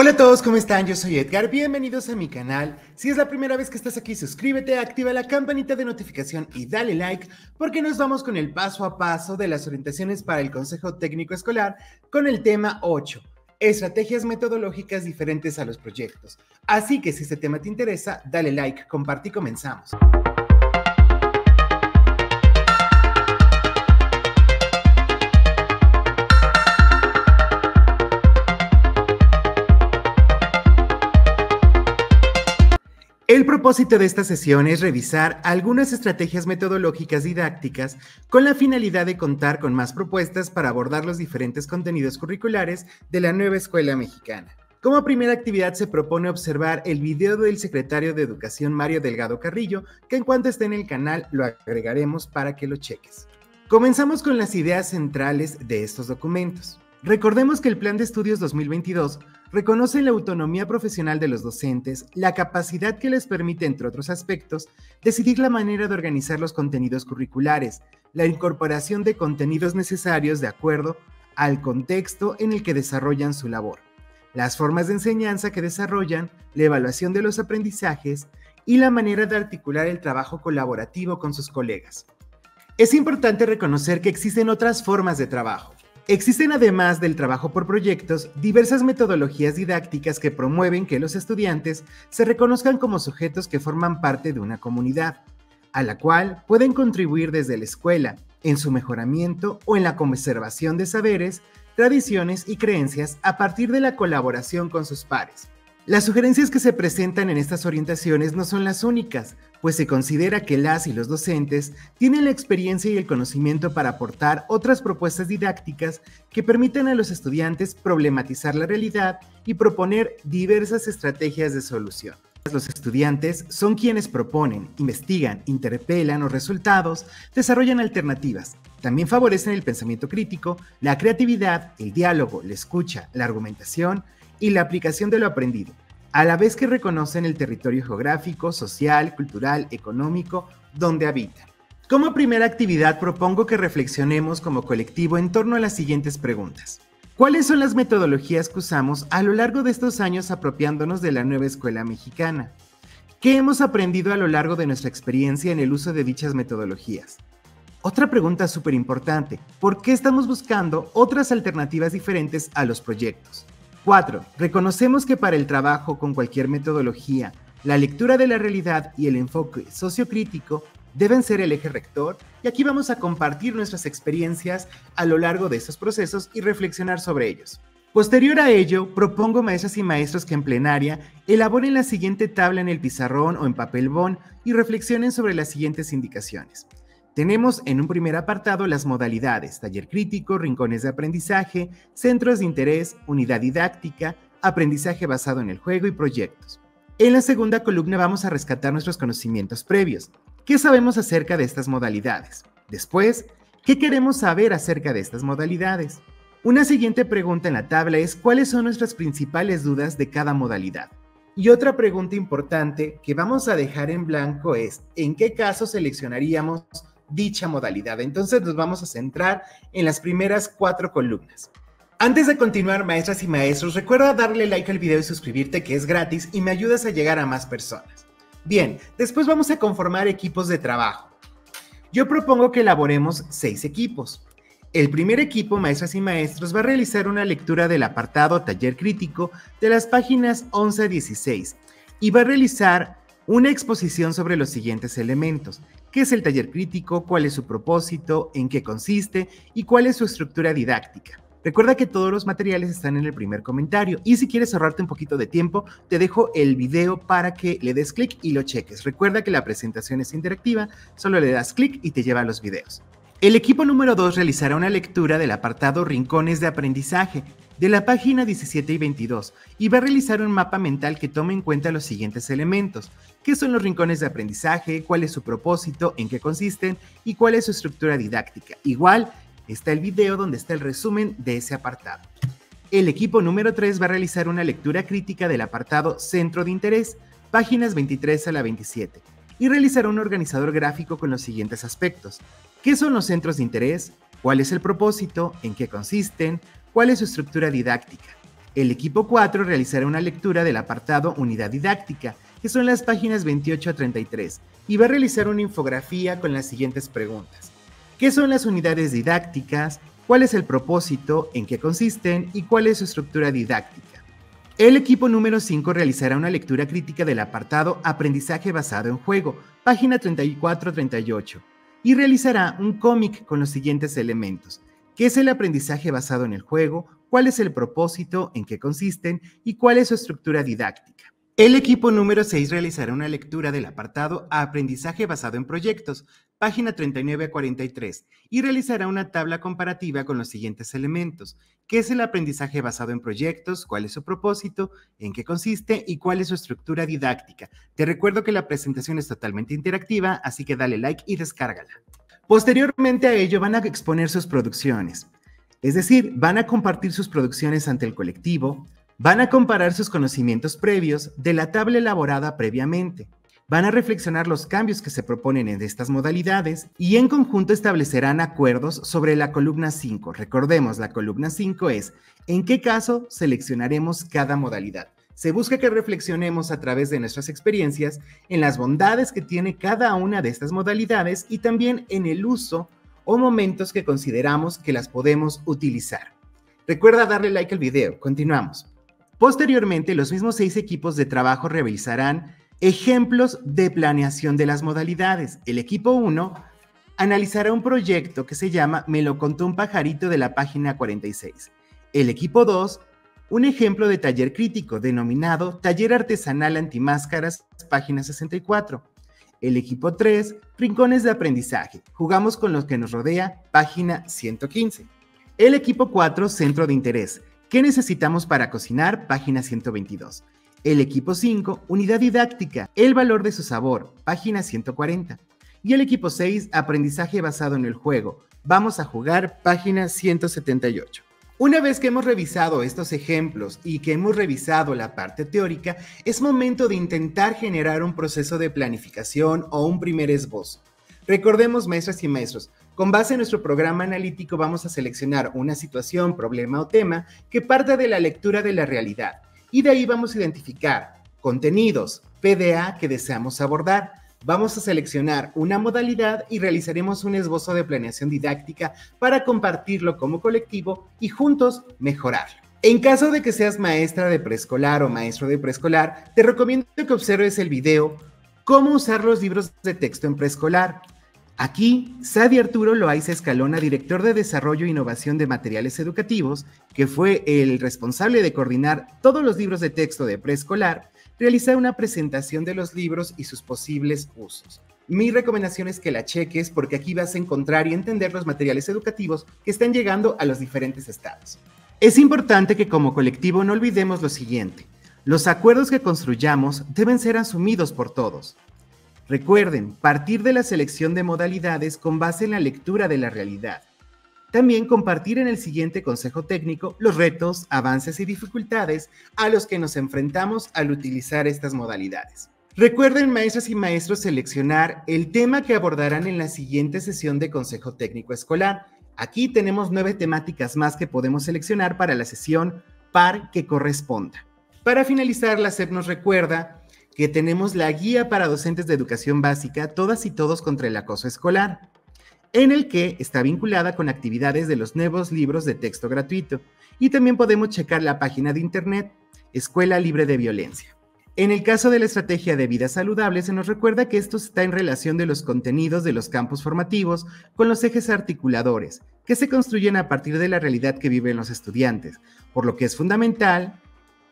Hola a todos, ¿cómo están? Yo soy Edgar, bienvenidos a mi canal. Si es la primera vez que estás aquí, suscríbete, activa la campanita de notificación y dale like porque nos vamos con el paso a paso de las orientaciones para el Consejo Técnico Escolar con el tema 8, estrategias metodológicas diferentes a los proyectos. Así que si este tema te interesa, dale like, comparte y comenzamos. El propósito de esta sesión es revisar algunas estrategias metodológicas didácticas con la finalidad de contar con más propuestas para abordar los diferentes contenidos curriculares de la nueva escuela mexicana. Como primera actividad se propone observar el video del secretario de Educación Mario Delgado Carrillo, que en cuanto esté en el canal lo agregaremos para que lo cheques. Comenzamos con las ideas centrales de estos documentos. Recordemos que el Plan de Estudios 2022 reconoce la autonomía profesional de los docentes, la capacidad que les permite, entre otros aspectos, decidir la manera de organizar los contenidos curriculares, la incorporación de contenidos necesarios de acuerdo al contexto en el que desarrollan su labor, las formas de enseñanza que desarrollan, la evaluación de los aprendizajes y la manera de articular el trabajo colaborativo con sus colegas. Es importante reconocer que existen otras formas de trabajo Existen además del trabajo por proyectos diversas metodologías didácticas que promueven que los estudiantes se reconozcan como sujetos que forman parte de una comunidad, a la cual pueden contribuir desde la escuela, en su mejoramiento o en la conservación de saberes, tradiciones y creencias a partir de la colaboración con sus pares. Las sugerencias que se presentan en estas orientaciones no son las únicas, pues se considera que las y los docentes tienen la experiencia y el conocimiento para aportar otras propuestas didácticas que permitan a los estudiantes problematizar la realidad y proponer diversas estrategias de solución. Los estudiantes son quienes proponen, investigan, interpelan los resultados, desarrollan alternativas. También favorecen el pensamiento crítico, la creatividad, el diálogo, la escucha, la argumentación, y la aplicación de lo aprendido, a la vez que reconocen el territorio geográfico, social, cultural, económico donde habitan. Como primera actividad propongo que reflexionemos como colectivo en torno a las siguientes preguntas. ¿Cuáles son las metodologías que usamos a lo largo de estos años apropiándonos de la nueva escuela mexicana? ¿Qué hemos aprendido a lo largo de nuestra experiencia en el uso de dichas metodologías? Otra pregunta súper importante, ¿por qué estamos buscando otras alternativas diferentes a los proyectos? 4. Reconocemos que para el trabajo con cualquier metodología, la lectura de la realidad y el enfoque sociocrítico deben ser el eje rector y aquí vamos a compartir nuestras experiencias a lo largo de estos procesos y reflexionar sobre ellos. Posterior a ello, propongo maestras y maestros que en plenaria elaboren la siguiente tabla en el pizarrón o en papel bond y reflexionen sobre las siguientes indicaciones. Tenemos en un primer apartado las modalidades, taller crítico, rincones de aprendizaje, centros de interés, unidad didáctica, aprendizaje basado en el juego y proyectos. En la segunda columna vamos a rescatar nuestros conocimientos previos. ¿Qué sabemos acerca de estas modalidades? Después, ¿qué queremos saber acerca de estas modalidades? Una siguiente pregunta en la tabla es cuáles son nuestras principales dudas de cada modalidad. Y otra pregunta importante que vamos a dejar en blanco es, ¿en qué caso seleccionaríamos dicha modalidad. Entonces nos vamos a centrar en las primeras cuatro columnas. Antes de continuar, maestras y maestros, recuerda darle like al video y suscribirte que es gratis y me ayudas a llegar a más personas. Bien, después vamos a conformar equipos de trabajo. Yo propongo que elaboremos seis equipos. El primer equipo, maestras y maestros, va a realizar una lectura del apartado Taller Crítico de las páginas 11 a 16 y va a realizar una exposición sobre los siguientes elementos. ¿Qué es el taller crítico? ¿Cuál es su propósito? ¿En qué consiste? ¿Y cuál es su estructura didáctica? Recuerda que todos los materiales están en el primer comentario y si quieres ahorrarte un poquito de tiempo, te dejo el video para que le des clic y lo cheques. Recuerda que la presentación es interactiva, solo le das clic y te lleva a los videos. El equipo número 2 realizará una lectura del apartado Rincones de Aprendizaje de la página 17 y 22 y va a realizar un mapa mental que tome en cuenta los siguientes elementos. ¿Qué son los rincones de aprendizaje? ¿Cuál es su propósito? ¿En qué consisten? ¿Y cuál es su estructura didáctica? Igual está el video donde está el resumen de ese apartado. El equipo número 3 va a realizar una lectura crítica del apartado Centro de Interés, páginas 23 a la 27, y realizará un organizador gráfico con los siguientes aspectos. ¿Qué son los centros de interés? ¿Cuál es el propósito? ¿En qué consisten? ¿Cuál es su estructura didáctica? El equipo 4 realizará una lectura del apartado Unidad Didáctica, que son las páginas 28 a 33, y va a realizar una infografía con las siguientes preguntas. ¿Qué son las unidades didácticas? ¿Cuál es el propósito? ¿En qué consisten? ¿Y cuál es su estructura didáctica? El equipo número 5 realizará una lectura crítica del apartado Aprendizaje basado en juego, página 34-38, y realizará un cómic con los siguientes elementos. ¿Qué es el aprendizaje basado en el juego? ¿Cuál es el propósito? ¿En qué consisten? ¿Y cuál es su estructura didáctica? El equipo número 6 realizará una lectura del apartado Aprendizaje basado en proyectos, página 39 a 43, y realizará una tabla comparativa con los siguientes elementos. ¿Qué es el aprendizaje basado en proyectos? ¿Cuál es su propósito? ¿En qué consiste? ¿Y cuál es su estructura didáctica? Te recuerdo que la presentación es totalmente interactiva, así que dale like y descárgala. Posteriormente a ello van a exponer sus producciones, es decir, van a compartir sus producciones ante el colectivo, Van a comparar sus conocimientos previos de la tabla elaborada previamente. Van a reflexionar los cambios que se proponen en estas modalidades y en conjunto establecerán acuerdos sobre la columna 5. Recordemos, la columna 5 es en qué caso seleccionaremos cada modalidad. Se busca que reflexionemos a través de nuestras experiencias en las bondades que tiene cada una de estas modalidades y también en el uso o momentos que consideramos que las podemos utilizar. Recuerda darle like al video. Continuamos. Posteriormente, los mismos seis equipos de trabajo revisarán ejemplos de planeación de las modalidades. El equipo 1 analizará un proyecto que se llama Me lo contó un pajarito de la página 46. El equipo 2, un ejemplo de taller crítico denominado Taller Artesanal Antimáscaras, página 64. El equipo 3, Rincones de Aprendizaje. Jugamos con lo que nos rodea, página 115. El equipo 4, Centro de Interés. ¿Qué necesitamos para cocinar? Página 122. El equipo 5, unidad didáctica, el valor de su sabor, página 140. Y el equipo 6, aprendizaje basado en el juego. Vamos a jugar, página 178. Una vez que hemos revisado estos ejemplos y que hemos revisado la parte teórica, es momento de intentar generar un proceso de planificación o un primer esbozo. Recordemos, maestras y maestros, con base en nuestro programa analítico vamos a seleccionar una situación, problema o tema que parta de la lectura de la realidad y de ahí vamos a identificar contenidos, PDA que deseamos abordar. Vamos a seleccionar una modalidad y realizaremos un esbozo de planeación didáctica para compartirlo como colectivo y juntos mejorarlo. En caso de que seas maestra de preescolar o maestro de preescolar, te recomiendo que observes el video Cómo usar los libros de texto en preescolar Aquí, Sadi Arturo Loaiza Escalona, director de Desarrollo e Innovación de Materiales Educativos, que fue el responsable de coordinar todos los libros de texto de preescolar, realiza una presentación de los libros y sus posibles usos. Mi recomendación es que la cheques porque aquí vas a encontrar y entender los materiales educativos que están llegando a los diferentes estados. Es importante que como colectivo no olvidemos lo siguiente. Los acuerdos que construyamos deben ser asumidos por todos. Recuerden, partir de la selección de modalidades con base en la lectura de la realidad. También compartir en el siguiente consejo técnico los retos, avances y dificultades a los que nos enfrentamos al utilizar estas modalidades. Recuerden, maestras y maestros, seleccionar el tema que abordarán en la siguiente sesión de consejo técnico escolar. Aquí tenemos nueve temáticas más que podemos seleccionar para la sesión par que corresponda. Para finalizar, la SEP nos recuerda que tenemos la guía para docentes de educación básica, todas y todos contra el acoso escolar, en el que está vinculada con actividades de los nuevos libros de texto gratuito. Y también podemos checar la página de internet Escuela Libre de Violencia. En el caso de la estrategia de vida saludable, se nos recuerda que esto está en relación de los contenidos de los campos formativos con los ejes articuladores, que se construyen a partir de la realidad que viven los estudiantes, por lo que es fundamental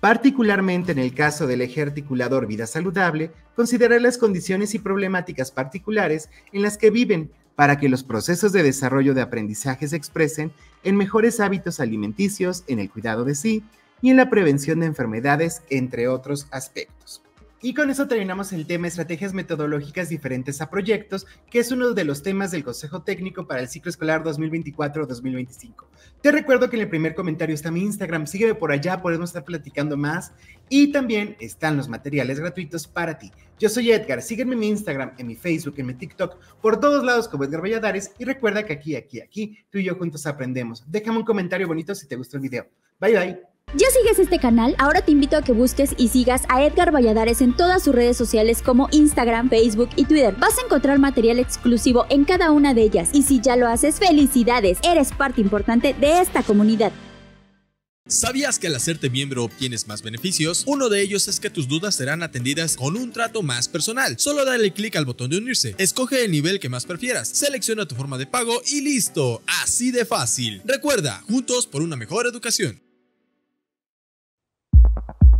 Particularmente en el caso del eje articulador vida saludable, considerar las condiciones y problemáticas particulares en las que viven para que los procesos de desarrollo de aprendizaje se expresen en mejores hábitos alimenticios, en el cuidado de sí y en la prevención de enfermedades, entre otros aspectos. Y con eso terminamos el tema estrategias metodológicas diferentes a proyectos, que es uno de los temas del Consejo Técnico para el ciclo escolar 2024-2025. Te recuerdo que en el primer comentario está mi Instagram, sígueme por allá, podemos estar platicando más y también están los materiales gratuitos para ti. Yo soy Edgar, sígueme en mi Instagram, en mi Facebook, en mi TikTok, por todos lados como Edgar Valladares y recuerda que aquí, aquí, aquí, tú y yo juntos aprendemos. Déjame un comentario bonito si te gustó el video. Bye bye. ¿Ya sigues este canal? Ahora te invito a que busques y sigas a Edgar Valladares en todas sus redes sociales como Instagram, Facebook y Twitter. Vas a encontrar material exclusivo en cada una de ellas y si ya lo haces, felicidades, eres parte importante de esta comunidad. ¿Sabías que al hacerte miembro obtienes más beneficios? Uno de ellos es que tus dudas serán atendidas con un trato más personal. Solo dale clic al botón de unirse, escoge el nivel que más prefieras, selecciona tu forma de pago y listo. Así de fácil. Recuerda, juntos por una mejor educación. thank you